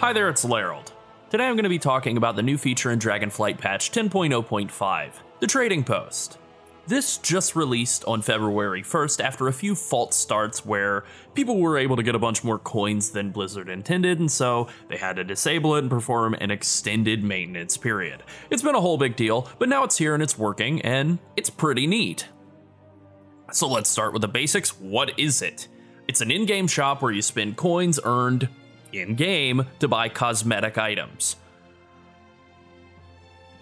Hi there, it's Llarold. Today I'm going to be talking about the new feature in Dragonflight patch 10.0.5, the Trading Post. This just released on February 1st after a few false starts where people were able to get a bunch more coins than Blizzard intended, and so they had to disable it and perform an extended maintenance period. It's been a whole big deal, but now it's here and it's working, and it's pretty neat. So let's start with the basics. What is it? It's an in game shop where you spend coins earned in game to buy cosmetic items.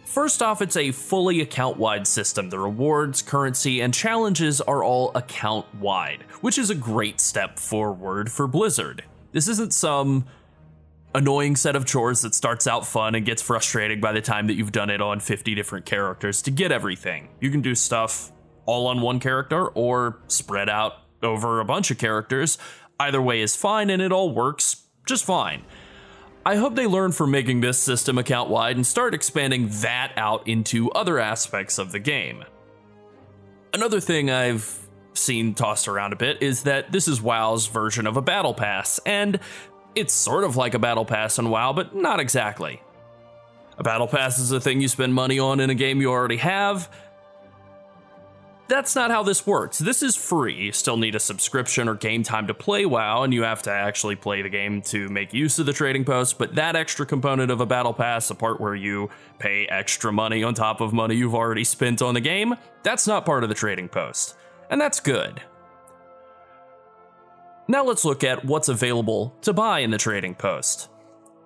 First off, it's a fully account wide system. The rewards, currency, and challenges are all account wide, which is a great step forward for Blizzard. This isn't some annoying set of chores that starts out fun and gets frustrating by the time that you've done it on 50 different characters to get everything. You can do stuff all on one character or spread out over a bunch of characters. Either way is fine and it all works just fine. I hope they learn from making this system account wide and start expanding that out into other aspects of the game. Another thing I've seen tossed around a bit is that this is WoW's version of a battle pass, and it's sort of like a battle pass in WoW, but not exactly. A battle pass is a thing you spend money on in a game you already have, that's not how this works. This is free. You still need a subscription or game time to play WoW, and you have to actually play the game to make use of the trading post. But that extra component of a battle pass, the part where you pay extra money on top of money you've already spent on the game, that's not part of the trading post. And that's good. Now let's look at what's available to buy in the trading post.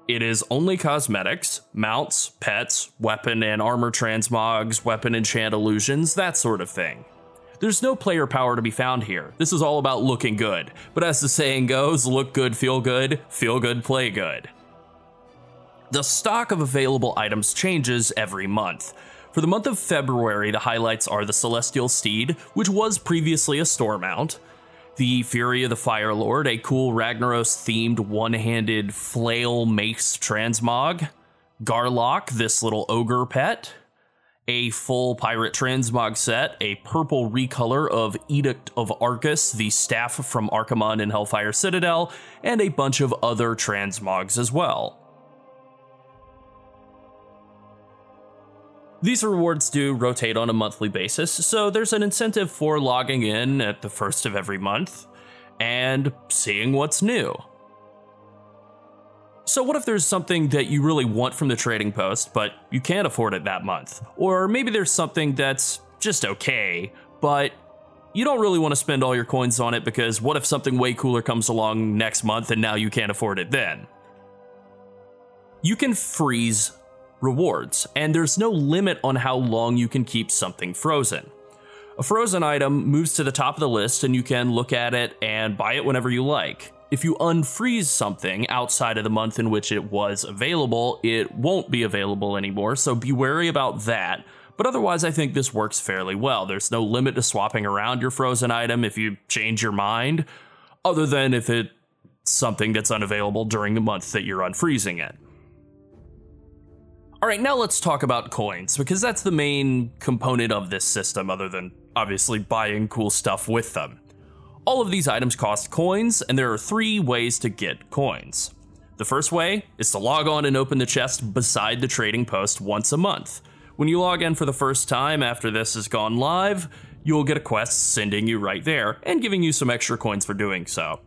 It is only cosmetics, mounts, pets, weapon and armor transmogs, weapon enchant illusions, that sort of thing. There's no player power to be found here. This is all about looking good. But as the saying goes, look good, feel good, feel good, play good. The stock of available items changes every month. For the month of February, the highlights are the Celestial Steed, which was previously a store mount, the Fury of the Fire Lord, a cool Ragnaros themed one handed flail mace transmog, Garlock, this little ogre pet, a full pirate transmog set, a purple recolor of Edict of Argus, the staff from Archimonde and Hellfire Citadel, and a bunch of other transmogs as well. These rewards do rotate on a monthly basis, so there's an incentive for logging in at the first of every month and seeing what's new. So, what if there's something that you really want from the trading post, but you can't afford it that month? Or maybe there's something that's just okay, but you don't really want to spend all your coins on it because what if something way cooler comes along next month and now you can't afford it then? You can freeze rewards, and there's no limit on how long you can keep something frozen. A frozen item moves to the top of the list and you can look at it and buy it whenever you like. If you unfreeze something outside of the month in which it was available, it won't be available anymore, so be wary about that. But otherwise, I think this works fairly well. There's no limit to swapping around your frozen item if you change your mind, other than if it's something that's unavailable during the month that you're unfreezing it. All right, now let's talk about coins, because that's the main component of this system, other than obviously buying cool stuff with them. All of these items cost coins, and there are three ways to get coins. The first way is to log on and open the chest beside the trading post once a month. When you log in for the first time after this has gone live, you'll get a quest sending you right there and giving you some extra coins for doing so.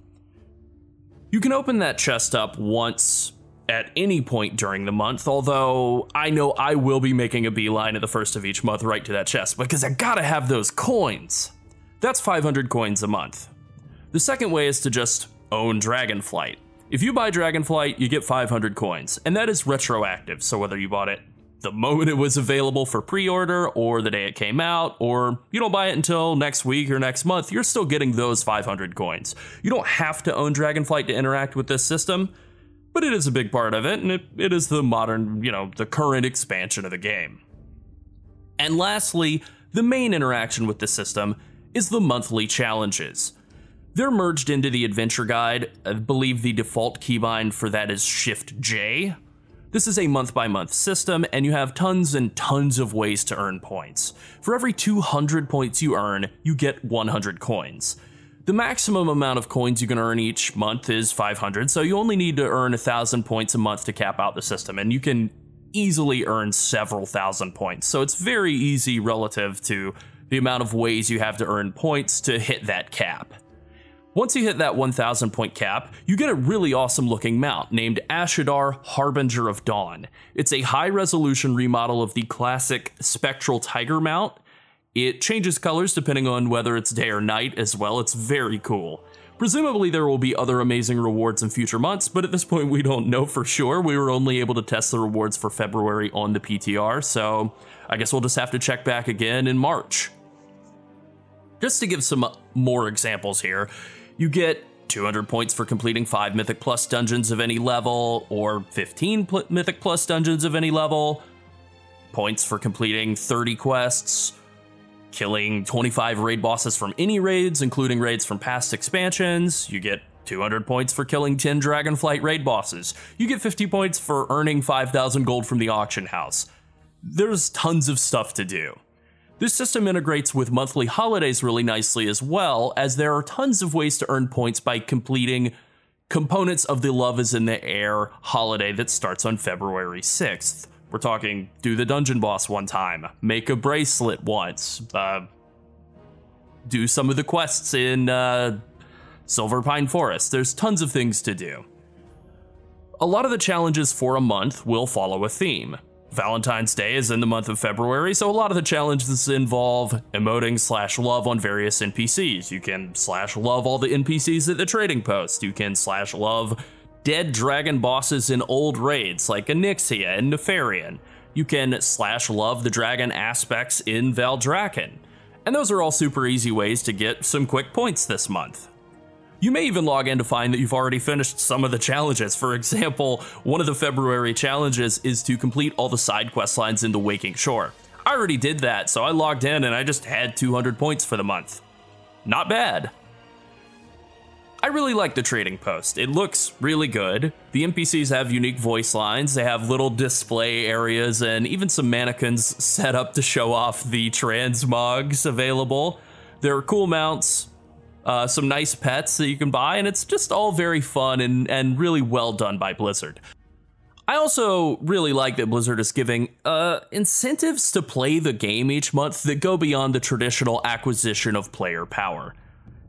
You can open that chest up once at any point during the month, although I know I will be making a beeline at the first of each month right to that chest because I gotta have those coins. That's 500 coins a month. The second way is to just own Dragonflight. If you buy Dragonflight, you get 500 coins, and that is retroactive, so whether you bought it the moment it was available for pre order, or the day it came out, or you don't buy it until next week or next month, you're still getting those 500 coins. You don't have to own Dragonflight to interact with this system, but it is a big part of it, and it, it is the modern, you know, the current expansion of the game. And lastly, the main interaction with the system is the monthly challenges. They're merged into the adventure guide. I believe the default keybind for that is Shift J. This is a month by month system, and you have tons and tons of ways to earn points. For every 200 points you earn, you get 100 coins. The maximum amount of coins you can earn each month is 500, so you only need to earn 1,000 points a month to cap out the system, and you can easily earn several thousand points. So it's very easy relative to the amount of ways you have to earn points to hit that cap. Once you hit that 1000 point cap, you get a really awesome looking mount named Ash'adar Harbinger of Dawn. It's a high resolution remodel of the classic Spectral Tiger mount. It changes colors depending on whether it's day or night as well, it's very cool. Presumably there will be other amazing rewards in future months, but at this point we don't know for sure. We were only able to test the rewards for February on the PTR, so I guess we'll just have to check back again in March. Just to give some uh, more examples here, you get 200 points for completing 5 Mythic Plus dungeons of any level, or 15 Mythic Plus dungeons of any level, points for completing 30 quests, killing 25 raid bosses from any raids, including raids from past expansions. You get 200 points for killing 10 Dragonflight raid bosses. You get 50 points for earning 5,000 gold from the auction house. There's tons of stuff to do. This system integrates with monthly holidays really nicely as well, as there are tons of ways to earn points by completing components of the Love is in the Air holiday that starts on February 6th. We're talking do the dungeon boss one time, make a bracelet once, uh, do some of the quests in uh, Silverpine Forest. There's tons of things to do. A lot of the challenges for a month will follow a theme. Valentine's Day is in the month of February, so a lot of the challenges involve emoting slash love on various NPCs. You can slash love all the NPCs at the trading post. You can slash love dead dragon bosses in old raids like Onyxia and Nefarian. You can slash love the dragon aspects in Valdrakken. And those are all super easy ways to get some quick points this month. You may even log in to find that you've already finished some of the challenges. For example, one of the February challenges is to complete all the side quest lines in the Waking Shore. I already did that, so I logged in and I just had 200 points for the month. Not bad. I really like the trading post. It looks really good. The NPCs have unique voice lines, they have little display areas, and even some mannequins set up to show off the transmogs available. There are cool mounts, uh, some nice pets that you can buy, and it's just all very fun and, and really well done by Blizzard. I also really like that Blizzard is giving uh, incentives to play the game each month that go beyond the traditional acquisition of player power.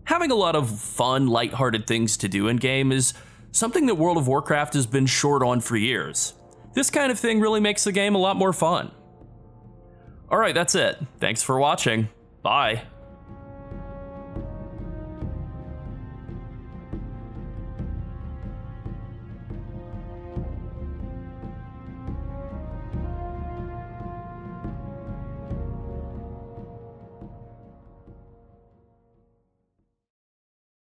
Having a lot of fun, lighthearted things to do in game is something that World of Warcraft has been short on for years. This kind of thing really makes the game a lot more fun. Alright, that's it. Thanks for watching. Bye.